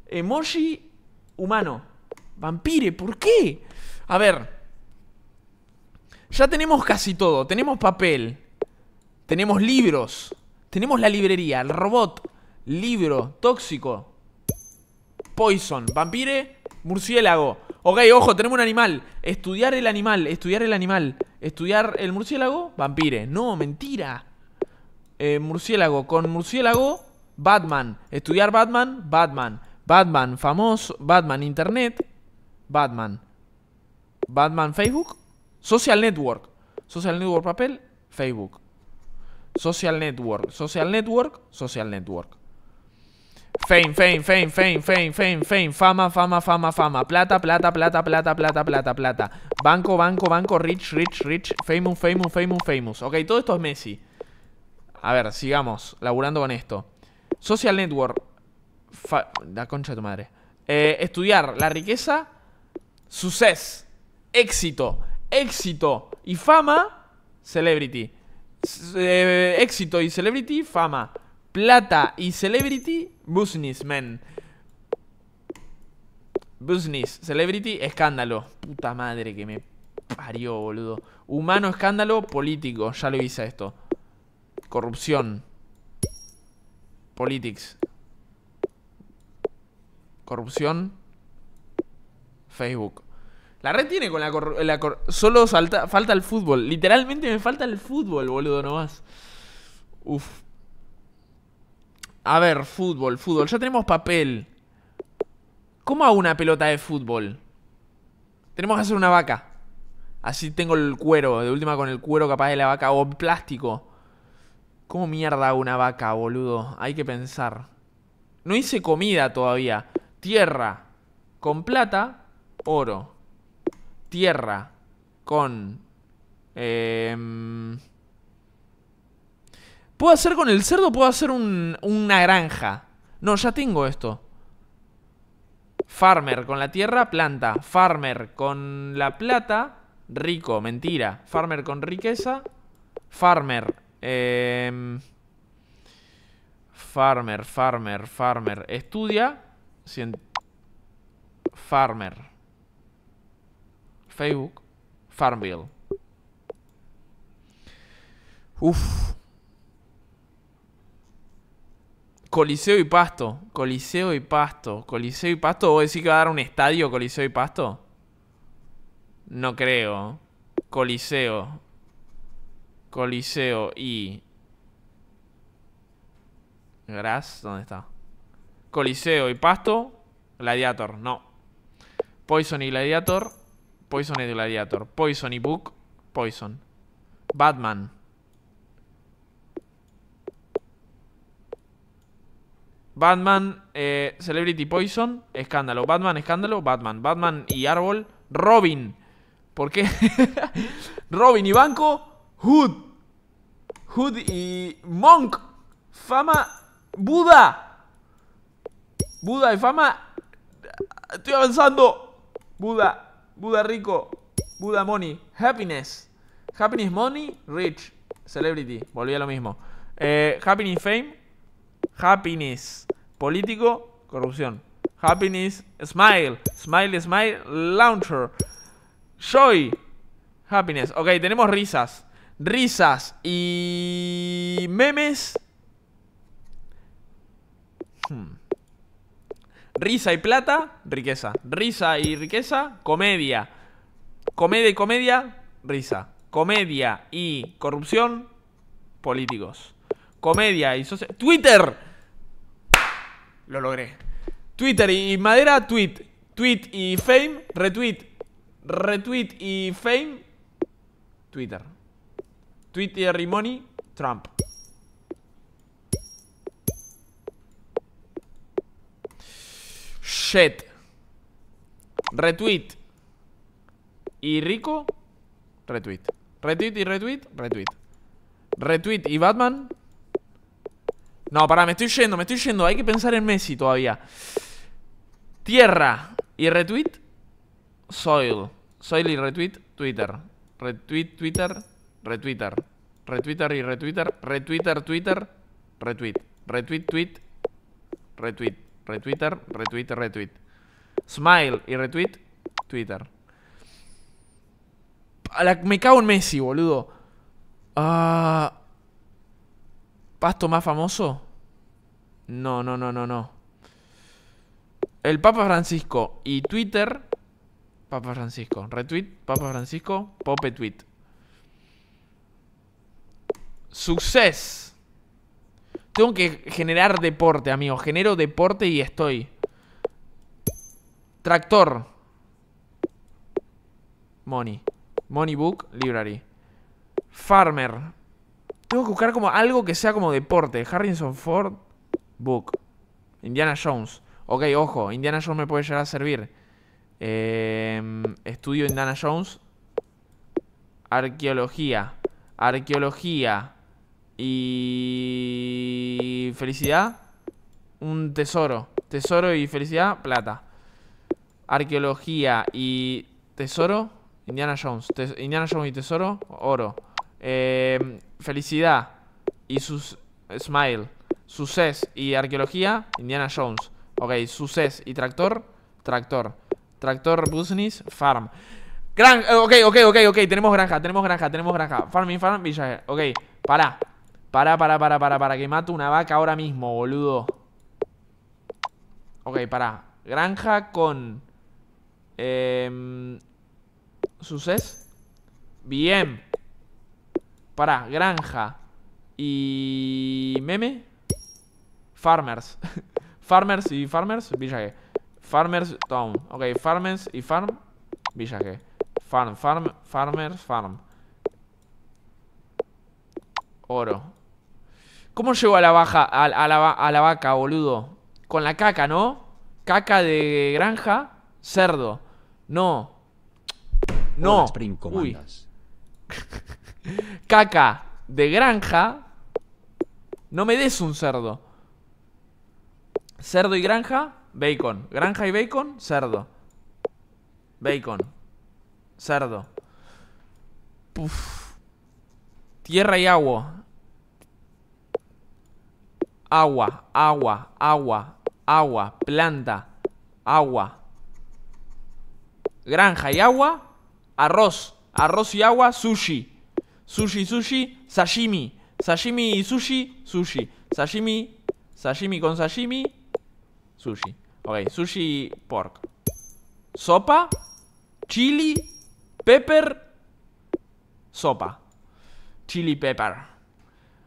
Emoji humano. Vampire, ¿por qué? A ver. Ya tenemos casi todo. Tenemos papel. Tenemos libros. Tenemos la librería. El robot. Libro. Tóxico. Poison. Vampire. Murciélago. Ok, ojo, tenemos un animal. Estudiar el animal, estudiar el animal. Estudiar el murciélago, vampire. No, mentira. Eh, murciélago, con murciélago, Batman. Estudiar Batman, Batman. Batman, famoso, Batman, Internet, Batman. Batman, Facebook. Social Network. Social Network, papel, Facebook. Social Network, Social Network, Social Network. Fame, fame, fame, fame, fame, fame, fame, fama, fama, fama, fama, plata, plata, plata, plata, plata, plata, plata, banco, banco, banco, rich, rich, rich, famous, famous, famous, famous. Ok, todo esto es Messi. A ver, sigamos laburando con esto. Social network. la concha de tu madre. Eh, estudiar la riqueza, success, éxito, éxito y fama, celebrity. Eh, éxito y celebrity, fama. Plata y Celebrity, Businessman. Business, Celebrity, escándalo. Puta madre que me parió, boludo. Humano, escándalo, político. Ya lo hice esto. Corrupción. Politics. Corrupción. Facebook. La red tiene con la, corrupción. Solo falta el fútbol. Literalmente me falta el fútbol, boludo, nomás. Uf. A ver, fútbol, fútbol. Ya tenemos papel. ¿Cómo hago una pelota de fútbol? Tenemos que hacer una vaca. Así tengo el cuero. De última con el cuero capaz de la vaca. O plástico. ¿Cómo mierda una vaca, boludo? Hay que pensar. No hice comida todavía. Tierra con plata, oro. Tierra con... Em, ¿Puedo hacer con el cerdo? ¿Puedo hacer una granja? No, ya tengo esto. Farmer con la tierra, planta. Farmer con la plata, rico, mentira. Farmer con riqueza. Farmer. Em, farmer, farmer, farmer. Estudia. Farmer. Facebook. Farmville. Uf. Coliseo y Pasto. Coliseo y Pasto. Coliseo y Pasto. ¿Vos decís que va a dar un estadio Coliseo y Pasto? No creo. Coliseo. Coliseo y... Gras, ¿dónde está? Coliseo y Pasto. Gladiator, no. Poison y Gladiator. Poison y Gladiator. Poison y Book. Poison. Batman. Batman, eh, Celebrity Poison, Escándalo. Batman, Escándalo, Batman. Batman y Árbol, Robin. ¿Por qué? Robin y Banco, Hood. Hood y Monk. Fama, Buda. Buda y Fama. Estoy avanzando. Buda, Buda rico. Buda money. Happiness. Happiness money, rich. Celebrity. Volví a lo mismo. Eh, happiness fame. Happiness. Político, corrupción. Happiness, smile. Smile, smile, launcher. Joy. Happiness. Ok, tenemos risas. Risas y memes. Hmm. Risa y plata, riqueza. Risa y riqueza, comedia. Comedia y comedia, risa. Comedia y corrupción, políticos. Comedia y social... ¡Twitter! Lo logré. Twitter y madera, tweet. Tweet y fame, retweet. Retweet y fame, Twitter. Twitter y money, Trump. Shit. Retweet. Y rico, retweet. Retweet y retweet, retweet. Retweet y Batman, no, pará, me estoy yendo, me estoy yendo. Hay que pensar en Messi todavía. Tierra y retweet. Soil. Soil y retweet. Twitter. Retweet, Twitter. Retweeter. Retweeter y retweeter. Retweeter, Twitter. Retweet. Retweet, tweet. Retweet. Retweeter, retweet, retweet. Smile y retweet. Twitter. me cago en Messi, boludo. Ah. ¿Pasto más famoso? No, no, no, no, no. El Papa Francisco y Twitter. Papa Francisco. Retweet, Papa Francisco, Pope Tweet. Success. Tengo que generar deporte, amigo. Genero deporte y estoy. Tractor. Money. Money Book Library. Farmer. Tengo que buscar como algo que sea como deporte. Harrison Ford Book. Indiana Jones. Ok, ojo, Indiana Jones me puede llegar a servir. Em, estudio Indiana Jones. Arqueología. Arqueología. Y... Felicidad. Un tesoro. Tesoro y felicidad, plata. Arqueología y tesoro. Indiana Jones. Indiana Jones y tesoro, oro. Eh, felicidad y sus smile. Success y arqueología, Indiana Jones. Ok, success y tractor, tractor. Tractor business, farm. Gran, eh, ok, ok, ok, ok. Tenemos granja, tenemos granja, tenemos granja. Farming, farm, villa. Ok, para. Para, para, para, para, para. Que mato una vaca ahora mismo, boludo. Ok, para. Granja con... Eh, Success. Bien. Para, granja y meme. Farmers. farmers y farmers, Villa Farmers Town. Ok, farmers y farm, Villa Farm, farm, farmers, farm. Oro. ¿Cómo llego a la baja, a, la, a la vaca, boludo? con la caca, ¿no? Caca de granja, cerdo. No. No. Uy. Caca de granja. No me des un cerdo. Cerdo y granja, bacon. Granja y bacon, cerdo. Bacon. Cerdo. Puf. Tierra y agua. Agua, agua, agua, agua, planta, agua. Granja y agua, arroz, arroz y agua, sushi. Sushi, sushi, sashimi. Sashimi y sushi, sushi. Sashimi, sashimi con sashimi, sushi. Ok, sushi pork. Sopa, chili, pepper, sopa. Chili pepper.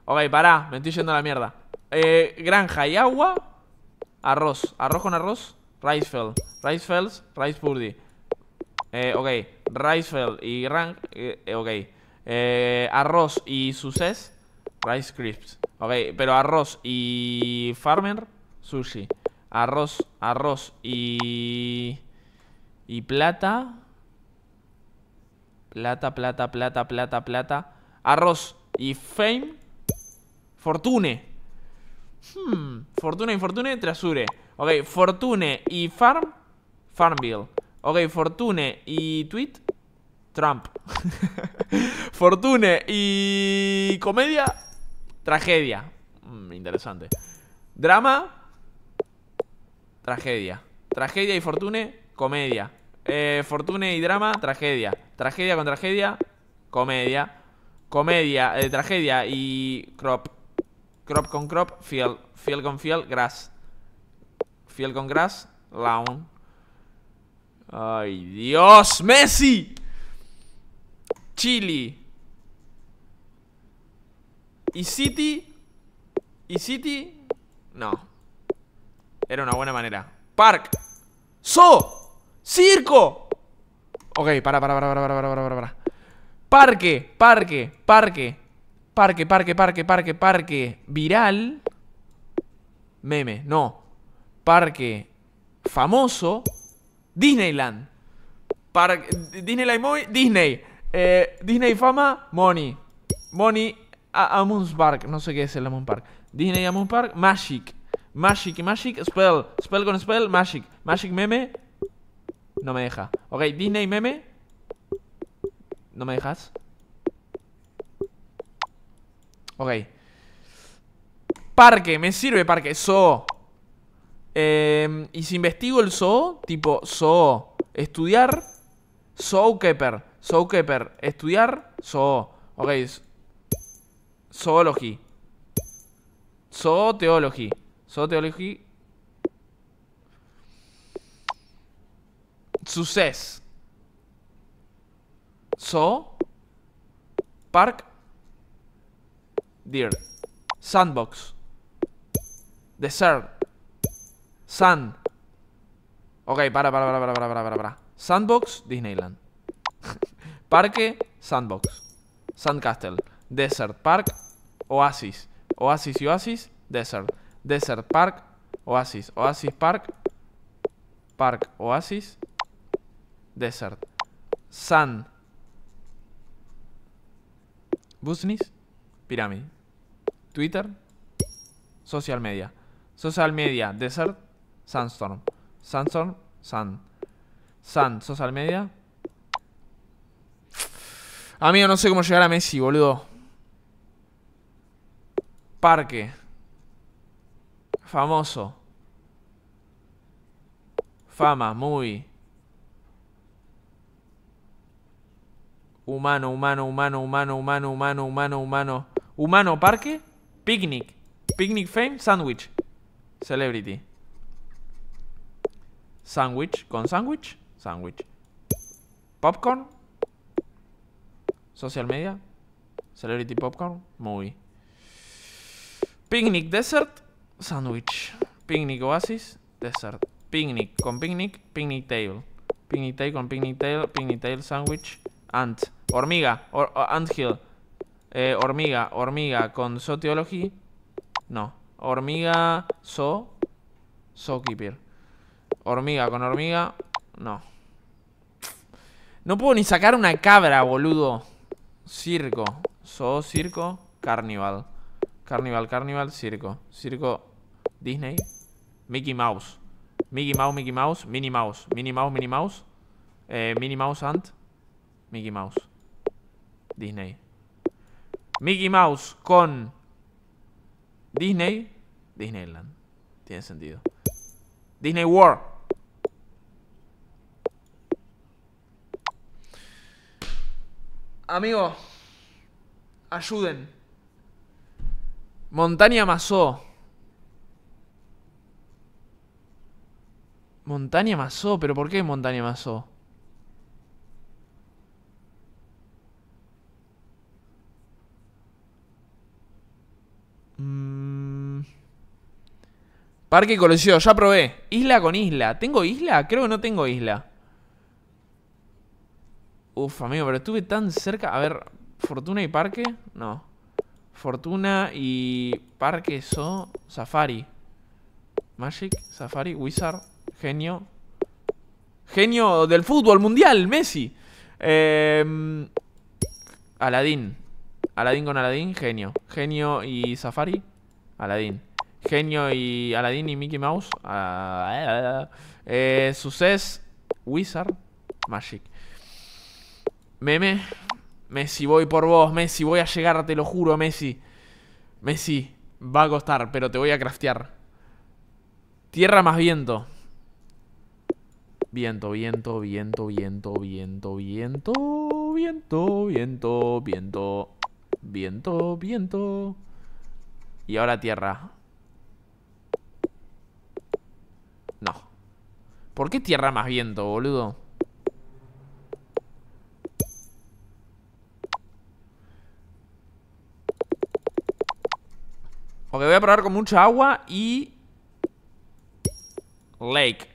Ok, pará, me estoy yendo a la mierda. Eh, granja y agua, arroz. Arroz con arroz, rice field. Rice purdy. Eh, ok, rice field y gran... eh, ok. Eh, arroz y suces, rice crisps. Ok, pero arroz y farmer, sushi. Arroz, arroz y... Y plata. Plata, plata, plata, plata, plata. Arroz y fame. Fortune. Hmm, Fortune y Fortune, Trasure. Ok, Fortune y Farm, Farmville. Ok, Fortune y Tweet, Trump. Fortune y Comedia, Tragedia. Mm, interesante. Drama, Tragedia. Tragedia y Fortune, Comedia. Eh, Fortune y Drama, Tragedia. Tragedia con Tragedia, Comedia. Comedia, eh, Tragedia y Crop. Crop con crop, field. Field con field, grass. Field con grass, lawn. Ay, Dios, Messi. Chili. Y City. Y City. No. Era una buena manera. Park. So. Circo. Ok, para, para, para, para, para, para, para, para. Parque, parque, parque. Parque, parque, parque, parque, parque. Viral. Meme, no. Parque famoso. Disneyland. Parque, Disneyland Movie, Disney. Eh, Disney Fama, Money. Money, Amusement Park. No sé qué es el Amusement Park. Disney Amusement Park, Magic. Magic Magic, Spell. Spell con Spell, Magic. Magic Meme. No me deja. Ok, Disney Meme. ¿No me dejas? Ok. Parque, me sirve parque. Zoo. Eh, y si investigo el zoo, tipo zoo, estudiar, zookeeper, zookeeper, estudiar, zoo. Ok. Zoology. Zooteology. Zooteology. Success. Zoo. Park. Deer. Sandbox. Desert. Sand. Ok, para, para, para, para, para, para, para. Sandbox, Disneyland. Parque, Sandbox. Sandcastle. Desert Park, Oasis. Oasis y Oasis, Desert. Desert Park, Oasis. Oasis Park, Park, Oasis, Desert. San. Busnis, Pirámide. Twitter, Social Media. Social Media, Desert, Sandstorm. Sandstorm, Sun. Sun, Social Media. Amigo, no sé cómo llegar a Messi, boludo. Parque. Famoso. Fama, muy. Humano, humano, humano, humano, humano, humano, humano, humano. Humano, parque. Picnic. Picnic fame, sandwich. Celebrity. Sandwich. ¿Con sandwich? Sandwich. Popcorn. Social media. Celebrity popcorn. Movie. Picnic desert. Sandwich. Picnic oasis. Desert. Picnic con picnic. Picnic table. Picnic table con picnic table. Picnic table sandwich. Ant. Hormiga. Or, o- ant hill. Eh, hormiga. Hormiga con zootology. No. Hormiga. So. Zookeeper. Hormiga con hormiga. No. No puedo ni sacar una cabra, boludo. Circo. Zoo, circo. Carnival. Carnival, carnival, circo. Circo. Disney. Mickey Mouse. Mickey Mouse, Mickey Mouse. Minnie Mouse. Minnie Mouse, Minnie Mouse. Eh, Minnie Mouse Ant. Mickey Mouse. Disney. Mickey Mouse con Disney. Disneyland. Tiene sentido. Disney World. Amigo, ayuden. Montaña Mazó. Montaña Mazó, pero ¿por qué Montaña Mazó? Parque Coliseo, ya probé. Isla con isla. ¿Tengo isla? Creo que no tengo isla. Uf, amigo, pero estuve tan cerca. A ver, ¿Fortuna y Parque? No. Fortuna y Parque So. Safari. Magic, Safari, Wizard, Genio. Genio del fútbol mundial, Messi. Eh, Aladín. Aladín con Aladín, genio. Genio y Safari, Aladín. Genio y Aladín y Mickey Mouse. Uh, eh, Success, Wizard, Magic. Meme. Messi, voy por vos, Messi. Voy a llegar, te lo juro, Messi. Messi, va a costar, pero te voy a craftear. Tierra más viento. Viento, viento, viento, viento, viento, viento, viento, viento, viento, viento, viento. Y ahora tierra. No. ¿Por qué tierra más viento, boludo? Ok, voy a probar con mucha agua y... Lake.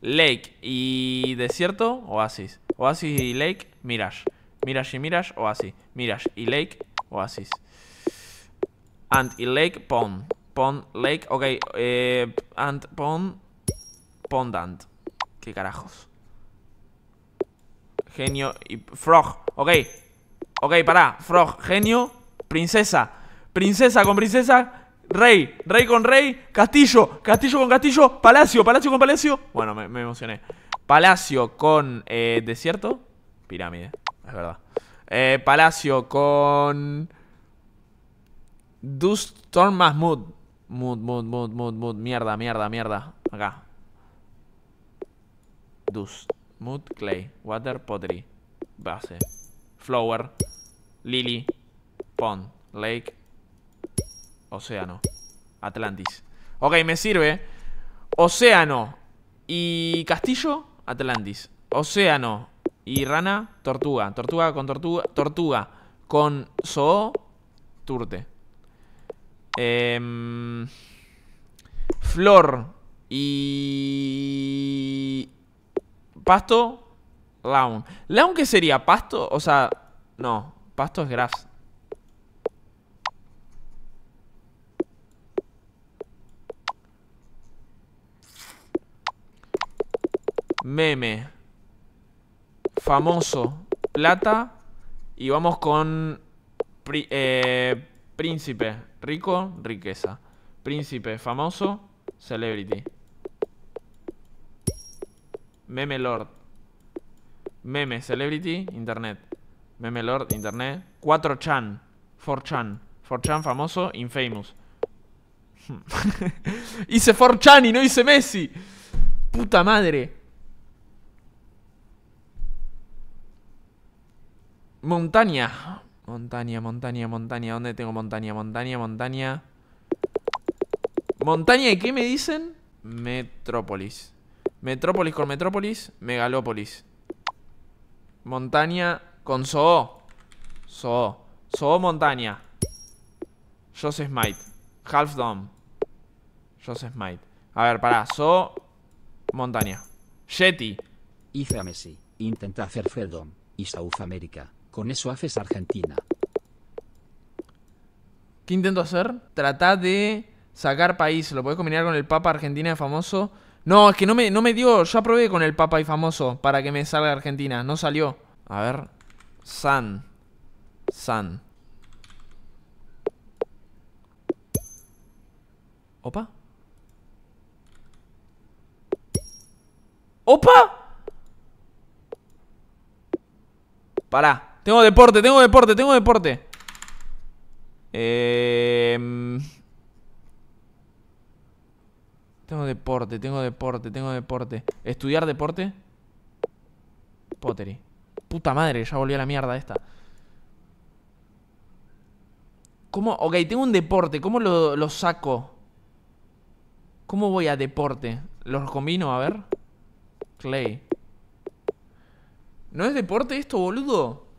Lake y desierto, oasis. Oasis y lake, mirage. Mirage y mirage, oasis. Mirage y lake, oasis. Ant y lake, pond. Pond, lake, ok. Eh, ant, pond. Pond, ant. ¿Qué carajos? Genio y frog, ok. Ok, pará. Frog, genio, princesa. Princesa con princesa, Rey, rey con rey, castillo, castillo con castillo, palacio, palacio con palacio. Bueno, me, emocioné. Palacio con eh, desierto, pirámide, es verdad. Eh, palacio con... Dust Storm mood. Mood, mood, mood, mood. Mierda, mierda, mierda. Acá. Dust. Mood, clay. Water, pottery. Base. Flower. Lily. Pond. Lake. Océano. Atlantis. Ok, me sirve. Océano y castillo, Atlantis. Océano y rana, tortuga. Tortuga con tortuga. Tortuga con zoo, turte. Em, flor y... Pasto, lawn. ¿Lawn qué sería? ¿Pasto? O sea, no. Pasto es grass. Meme. Famoso. Plata. Y vamos con... Eh, príncipe. Rico. Riqueza. Príncipe. Famoso. Celebrity. Meme Lord. Meme. Celebrity. Internet. Meme Lord. Internet. 4chan. 4chan. 4chan famoso. Infamous. hice 4chan y no hice Messi. Puta madre. Montaña. Montaña, montaña, montaña. ¿Dónde tengo montaña? Montaña, montaña. ¿Montaña y qué me dicen? Metrópolis. Metrópolis con Metrópolis. Megalópolis. Montaña con Zoo. Zoo. Zoo montaña. Joseph Smite. Half Dome. Joseph Smite. A ver, pará. Zoo montaña. Yeti. Hice a Messi. Intenta hacer Feldom. Y South America. Con eso haces Argentina. ¿Qué intento hacer? Tratar de Sacar país. ¿Lo podés combinar con el Papa Argentina famoso? No, es que no me, no me dio. Yo aprobé con el Papa y famoso para que me salga Argentina. No salió. A ver. San. San. Opa. ¡Opa! Pará. Tengo deporte, tengo deporte, tengo deporte. Eh... Tengo deporte, tengo deporte, tengo deporte. ¿Estudiar deporte? Pottery. Puta madre, ya volví a la mierda esta. ¿Cómo? Ok, tengo un deporte. ¿Cómo lo, lo saco? ¿Cómo voy a deporte? ¿Los combino? A ver. Clay. ¿No es deporte esto, boludo?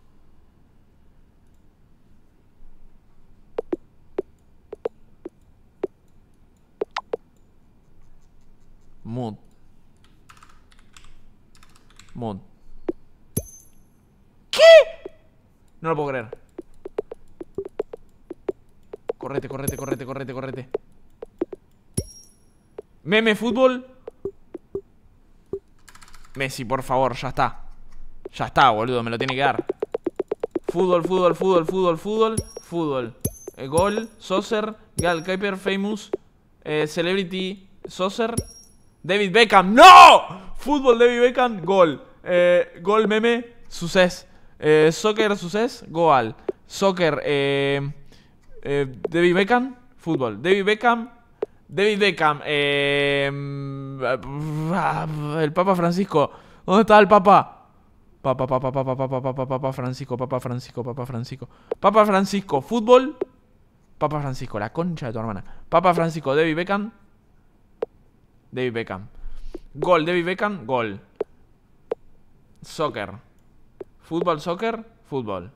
Mood. Mood. ¿Qué? No lo puedo creer. Correte, correte, correte, correte, correte. Meme fútbol. Messi, por favor, ya está. Ya está, boludo, me lo tiene que dar. Fútbol, fútbol, fútbol, fútbol, fútbol, fútbol. Eh, gol, Saucer, Gal Kuiper, Famous, eh, Celebrity, Saucer, David Beckham. ¡No! Fútbol, David Beckham, gol. Eh, gol, meme, suces. Eh, soccer, suces, goal. Soccer, eh, eh, David Beckham, fútbol. David Beckham, David Beckham, eh, el Papa Francisco. ¿Dónde está el Papa? Papa, papa, papa, papa, papa, papa Francisco, Papa Francisco, Papa Francisco. Papa Francisco, fútbol. Papa Francisco, la concha de tu hermana. Papa Francisco, David Beckham. David Beckham. Gol, David Beckham, gol. Soccer. Fútbol, soccer, fútbol.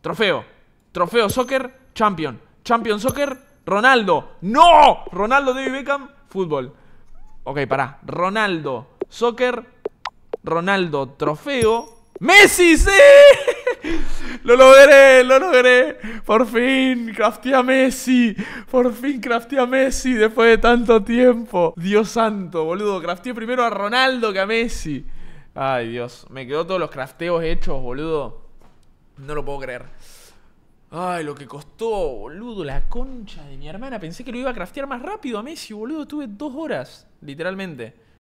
Trofeo. Trofeo soccer, champion. Champion soccer, Ronaldo. ¡No! Ronaldo, David Beckham, fútbol. Ok, pará. Ronaldo, soccer, Ronaldo, trofeo. ¡Messi, sí! Lo logré, lo logré. Por fin, crafté a Messi. Por fin crafté a Messi después de tanto tiempo. Dios santo, boludo. Crafté primero a Ronaldo que a Messi. Ay, Dios. Me quedó todos los crafteos hechos, boludo. No lo puedo creer. Ay, lo que costó, boludo. La concha de mi hermana. Pensé que lo iba a craftear más rápido a Messi, boludo. Tuve dos horas, literalmente.